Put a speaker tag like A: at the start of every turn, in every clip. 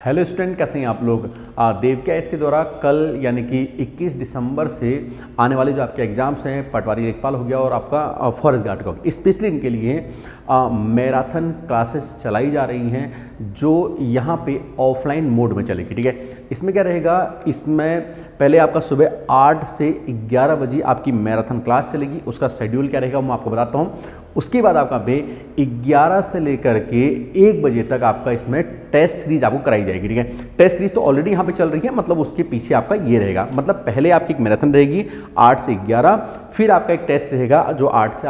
A: Hello student, कैसे हैं आप लोग? देव क्या इसके द्वारा? कल, यानी कि 21 दिसंबर से आने वाले जो आपके एग्ज़ाम्स हैं, पटवारी लेखपाल हो गया और आपका फॉरेस्ट गार्ड का स्पेशली इनके लिए मैराथन क्लासेस चलाई जा रही हैं, जो यहाँ पे ऑफलाइन मोड में चलेगी, ठीक है? इसमें क्या रहेगा? इसमें पहले आपका सुबह आठ से ग्यारह बजे आपकी मैराथन क्लास चलेगी, उसका शेड्यूल क्या रहेगा मैं आपको बताता हूँ। उसके बाद आपका पे ग्यारह से लेकर के एक बजे तक आपका इसमें टेस्ट सीरीज़ आपको कराई जाएगी, ठीक है? टेस्ट सीरीज़ तो ऑलरेडी यहाँ पे चल रही है मतलब उसके पीछे आपका ये रहेगा। मतलब पहले आपकी एक मैराथन रहेगी, आठ से ग्यारह, फिर आपका एक टेस्ट रहेगा जो आठ से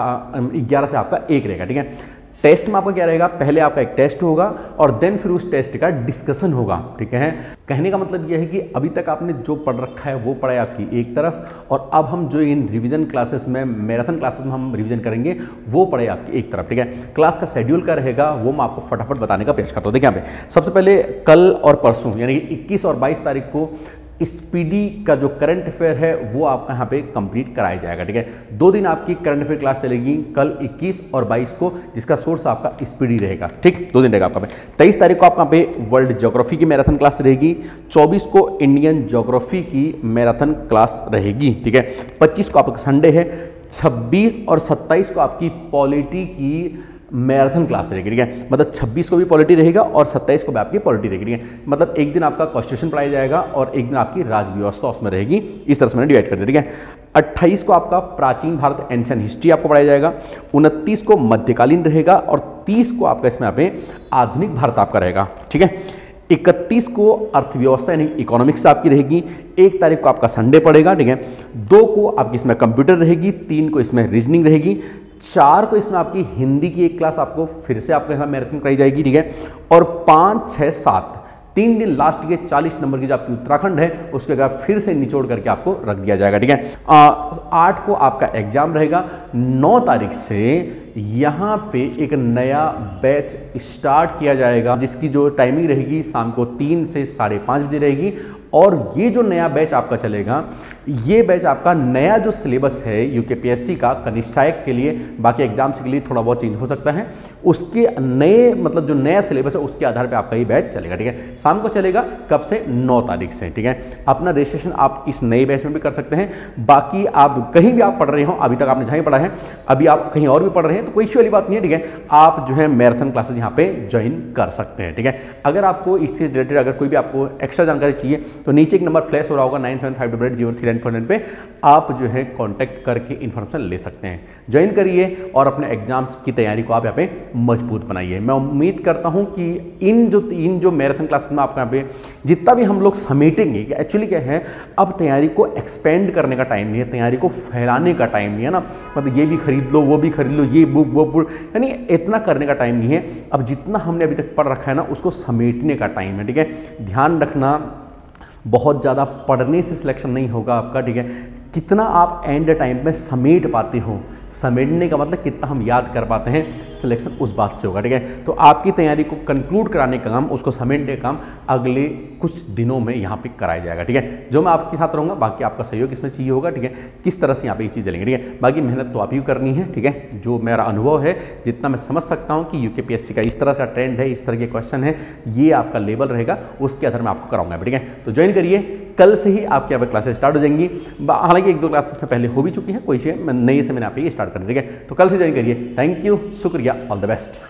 A: ग्यारह से आपका एक रहेगा, ठीक है? टेस्ट में आपका क्या रहेगा? पहले आपका एक टेस्ट होगा और देन फिर उस टेस्ट का डिस्कशन होगा, ठीक है? कहने का मतलब यह है कि अभी तक आपने जो पढ़ रखा है वो पढ़ाई आपकी एक तरफ़ और अब हम जो इन रिवीजन क्लासेस में मैराथन क्लासेस में हम रिवीजन करेंगे, वो पढ़ाई आपकी एक तरफ़, ठीक है? क्लास का शेड्यूल क्या रहेगा वो मैं आपको फटाफट बताने का प्रयास करता हूँ। देखिए यहाँ पे, सबसे पहले कल और परसों, यानी कि इक्कीस और बाईस तारीख को स्पीडी का जो करंट अफेयर है, वो आपका यहाँ पे कंप्लीट कराया जाएगा, ठीक है? दो दिन आपकी करंट अफेयर क्लास चलेगी, कल 21 और 22 को, जिसका सोर्स आपका स्पीडी रहेगा, ठीक? दो दिन रहेगा आपका तेईस तारीख को आपका पे वर्ल्ड ज्योग्राफी की मैराथन क्लास रहेगी 24 को इंडियन ज्योग्राफी की मैराथन क्लास रहेगी, ठीक है? पच्चीस को आपका संडे है, छब्बीस और सत्ताईस को आपकी पॉलिटी की मैराथन क्लास रहेगी ठीक है? मतलब 26 को भी पॉलिटी रहेगा और 27 को भी आपकी पॉलिटी रहेगी, ठीक है? मतलब एक दिन आपका कॉन्स्टिट्यूशन पढ़ाया जाएगा और एक दिन आपकी राज व्यवस्था उसमें रहेगी। इस तरह से मैंने डिवाइड कर दिया, ठीक है? 28 को आपका प्राचीन भारत एंशियन हिस्ट्री आपको पढ़ाया जाएगा, उनतीस को मध्यकालीन रहेगा और 30 को आपका इसमें आप आधुनिक भारत आपका रहेगा, ठीक है? इकतीस को अर्थव्यवस्था यानी इकोनॉमिक्स आपकी रहेगी, एक तारीख को आपका संडे पड़ेगा, ठीक है? दो को आपकी इसमें कंप्यूटर रहेगी, तीन को इसमें रीजनिंग रहेगी चार को इसमें आपकी हिंदी की एक क्लास आपको फिर से आपके यहाँ मैराथन कराई जाएगी, ठीक है? और पाँच छः सात, तीन दिन लास्ट के 40 नंबर की जो आपकी उत्तराखंड है, उसके अगर फिर से निचोड़ करके आपको रख दिया जाएगा, ठीक है? आठ को आपका एग्ज़ाम रहेगा, नौ तारीख से यहाँ पे एक नया बैच स्टार्ट किया जाएगा, जिसकी जो टाइमिंग रहेगी शाम को तीन से साढ़े पाँच बजे रहेगी। और ये जो नया बैच आपका चलेगा, ये बैच आपका नया जो सिलेबस है यूकेपीएससी का कनिष्ठायक के लिए, बाकी एग्ज़ाम्स के लिए थोड़ा बहुत चेंज हो सकता है। उसके नए मतलब जो नया सिलेबस है, उसके आधार पे आपका ये बैच चलेगा, ठीक है? शाम को चलेगा, कब से? 9 तारीख से, ठीक है? अपना रजिस्ट्रेशन आप इस नए बैच में भी कर सकते हैं। बाकी आप कहीं भी आप पढ़ रहे हो, अभी तक आपने जहाँ पढ़ा है, अभी आप कहीं और भी पढ़ रहे हैं तो कोई इश्यू वाली बात नहीं है, ठीक है? आप जो है मैराथन क्लासेज यहाँ पे ज्वाइन कर सकते हैं, ठीक है? अगर आपको इससे रिलेटेड अगर कोई भी आपको एक्स्ट्रा जानकारी चाहिए तो नीचे एक नंबर फ्लैश हो रहा होगा nine seven five double eight zero three nine four nine पे, आप जो है कॉन्टैक्ट करके इन्फॉर्मेशन ले सकते हैं। ज्वाइन करिए और अपने एग्ज़ाम्स की तैयारी को आप यहाँ पे मज़बूत बनाइए। मैं उम्मीद करता हूँ कि इन जो इन जो मैराथन क्लासेस में आपको यहाँ पे जितना भी हम लोग समेटेंगे एक्चुअली क्या है, अब तैयारी को एक्सपेंड करने का टाइम नहीं है, तैयारी को फैलाने का टाइम नहीं है ना। मतलब ये भी खरीद लो, वो भी खरीद लो, ये बुक वो बुक यानी इतना करने का टाइम नहीं है। अब जितना हमने अभी तक पढ़ रखा है ना, उसको समेटने का टाइम है, ठीक है? ध्यान रखना, बहुत ज़्यादा पढ़ने से सिलेक्शन नहीं होगा आपका, ठीक है? कितना आप एंड टाइम में समेट पाते हो? समेटने का मतलब कितना हम याद कर पाते हैं? सिलेक्शन उस बात से होगा, ठीक है? तो आपकी तैयारी को कंक्लूड कराने का काम, उसको समेटने का काम अगले कुछ दिनों में यहाँ पे कराया जाएगा, ठीक है? जो मैं आपके साथ रहूँगा, बाकी आपका सहयोग इसमें चाहिए होगा, ठीक है? किस तरह से यहाँ पे ये चीज़ चलेंगे, ठीक है? बाकी मेहनत तो आप ही करनी है, ठीक है? जो मेरा अनुभव है, जितना मैं समझ सकता हूँ कि यूके का इस तरह का ट्रेंड है, इस तरह के क्वेश्चन है, ये आपका लेवल रहेगा, उसके आधार में आपको कराऊँगा ठीक है? तो ज्वाइन करिए कल से ही आपके यहाँ पर क्लासेस स्टार्ट हो जाएँगी। हालाँकि एक दो क्लास पहले हो भी चुकी है, कोई नई से मैंने आप ये स्टार्ट कर दिया है? तो कल से ज्वाइन करिए। थैंक यू शुक्रिया ऑल द बेस्ट